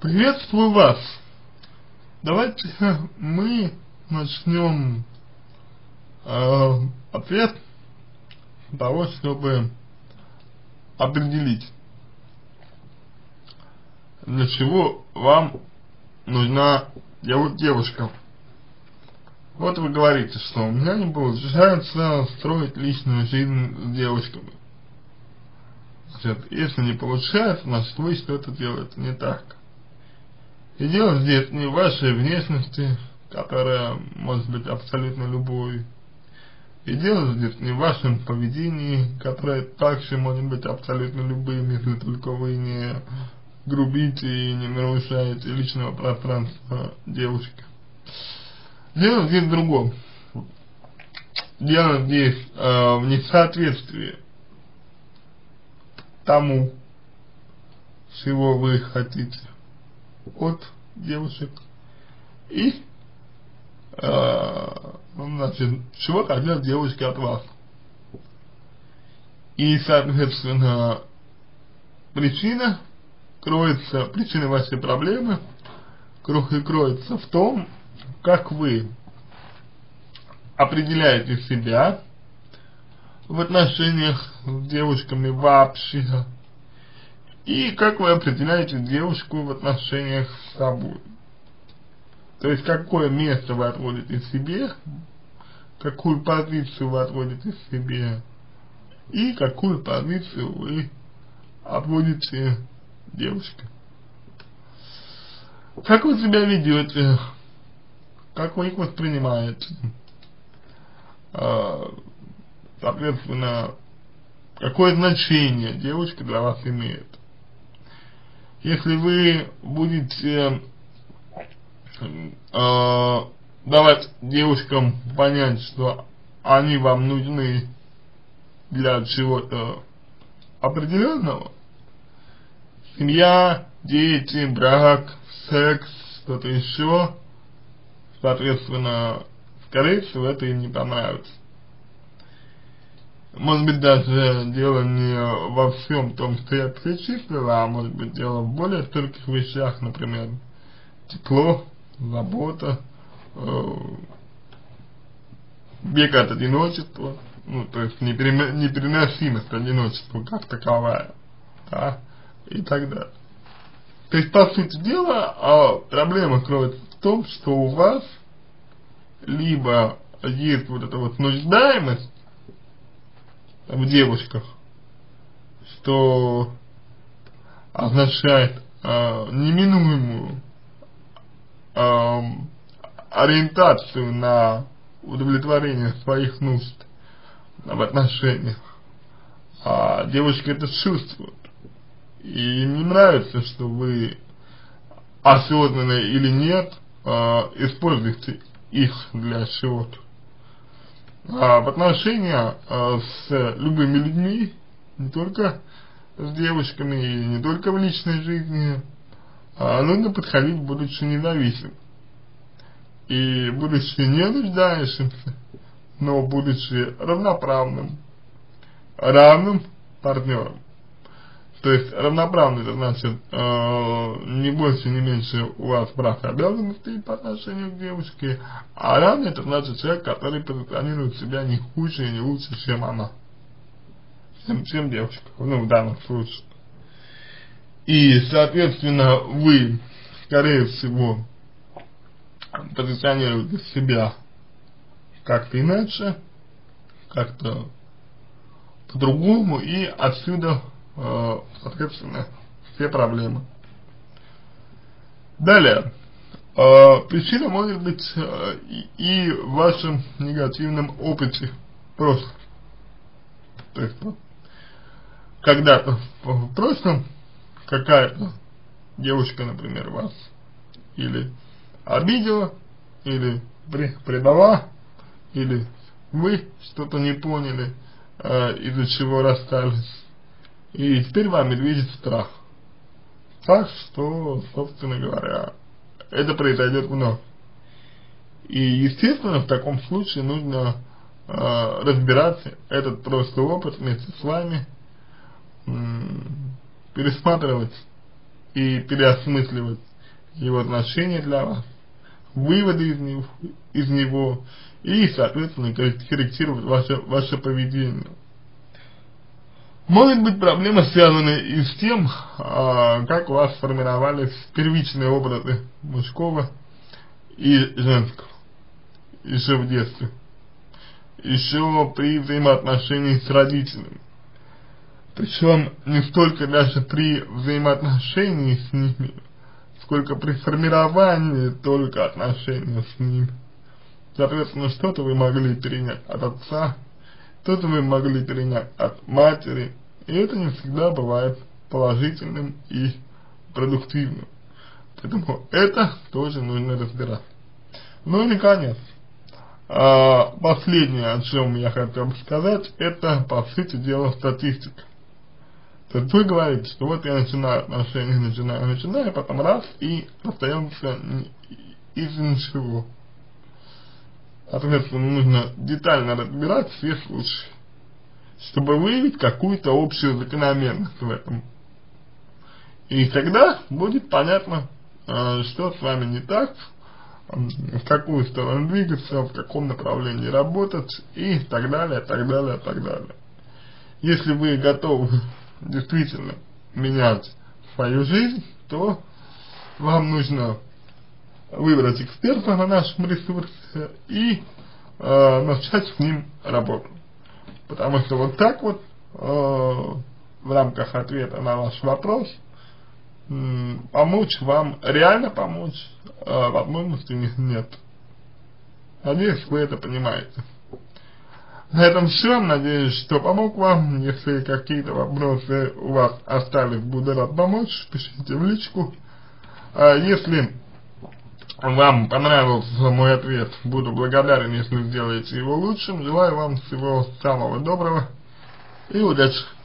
Приветствую вас. Давайте мы начнем э, ответ того, чтобы определить, для чего вам нужна девушка. Вот вы говорите, что у меня не получается строить личную жизнь с девушками. Значит, если не получается, значит вы что-то делаете не так. И дело здесь не в вашей внешности, которая может быть абсолютно любой. И дело здесь не в вашем поведении, которое также может быть абсолютно любым, если только вы не грубите и не нарушаете личного пространства девушки. Дело здесь в другом. Дело здесь э, в несоответствии тому, чего вы хотите от девушек и э, значит, чего хотят девушки от вас. И, соответственно, причина кроется, причина вашей проблемы кроется в том, как вы определяете себя в отношениях с девушками вообще, и как вы определяете девушку в отношениях с собой. То есть, какое место вы отводите себе, какую позицию вы отводите себе, и какую позицию вы отводите девушке. Как вы себя ведете, как вы их воспринимаете, а, соответственно, какое значение девушка для вас имеет. Если вы будете э, давать девушкам понять, что они вам нужны для чего-то определенного, семья, дети, брак, секс, что-то еще, соответственно, скорее всего, это им не понравится. Может быть, даже дело не во всем том, что я перечислил, а может быть, дело в более стольких вещах, например, тепло, забота, э, бег от одиночества, ну, то есть непереносимость одиночества как таковая, да, и так далее. То есть, по сути дела, а проблема кроется в том, что у вас либо есть вот эта вот нуждаемость в девушках, что означает э, неминуемую э, ориентацию на удовлетворение своих нужд в отношениях. А девушки это чувствуют. И им не нравится, что вы осознанно или нет э, используете их для чего-то. А в отношениях э, с любыми людьми, не только с девушками, и не только в личной жизни, а нужно подходить, будучи независимым. И будучи не нуждающимся, но будучи равноправным, равным партнером. То есть равноправный, это значит, э, не больше, не меньше у вас прав и обязанностей по отношению к девушке, а равный, это значит человек, который позиционирует себя не хуже и не лучше, чем она. Чем, чем девушка, ну, в данном случае. И, соответственно, вы, скорее всего, позиционируете себя как-то иначе, как-то по-другому, и отсюда соответственно, все проблемы. Далее. Э, причина может быть э, и в вашем негативном опыте просто. То есть, когда-то в прошлом какая-то девушка, например, вас или обидела, или предала, или вы что-то не поняли, э, из-за чего расстались и теперь вами движет страх. Так что, собственно говоря, это произойдет вновь. И, естественно, в таком случае нужно э, разбирать этот прошлый опыт вместе с вами, э, пересматривать и переосмысливать его значение для вас, выводы из него, из него и, соответственно, корректировать ваше, ваше поведение. Может быть проблема связана и с тем, а, как у вас сформировались первичные образы мужского и женского еще в детстве, еще при взаимоотношении с родителями. Причем не столько даже при взаимоотношении с ними, сколько при формировании только отношений с ними. Соответственно, что-то вы могли перенять от отца, что-то вы могли перенять от матери, и это не всегда бывает положительным и продуктивным. Поэтому это тоже нужно разбирать. Ну и наконец, а, последнее, о чем я хотел бы сказать, это, по сути дела, статистика. То есть вы говорите, что вот я начинаю отношения, начинаю, начинаю, потом раз и остаемся из ничего. Соответственно, нужно детально разбирать все случаи, чтобы выявить какую-то общую закономерность в этом. И тогда будет понятно, э, что с вами не так, в какую сторону двигаться, в каком направлении работать и так далее, так далее, так далее. Если вы готовы действительно менять свою жизнь, то вам нужно выбрать эксперта на нашем ресурсе и э, начать с ним работу. Потому что вот так вот э, в рамках ответа на ваш вопрос э, помочь вам, реально помочь, э, возможности нет. Надеюсь, вы это понимаете. На этом все. Надеюсь, что помог вам. Если какие-то вопросы у вас остались, буду рад помочь. Пишите в личку. А если вам понравился мой ответ, буду благодарен, если сделаете его лучшим. Желаю вам всего самого доброго и удачи.